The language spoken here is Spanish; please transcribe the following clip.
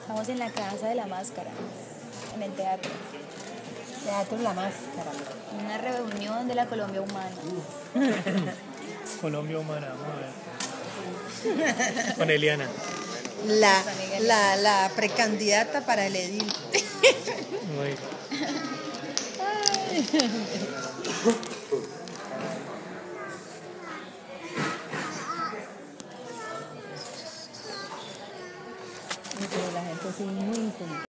Estamos en la Casa de la Máscara, en el teatro. Teatro La Máscara. Una reunión de la Colombia Humana. Colombia Humana, vamos a ver. Con Eliana. La, la, la precandidata para el edil. Muy- Pero la gente sí muy incómoda.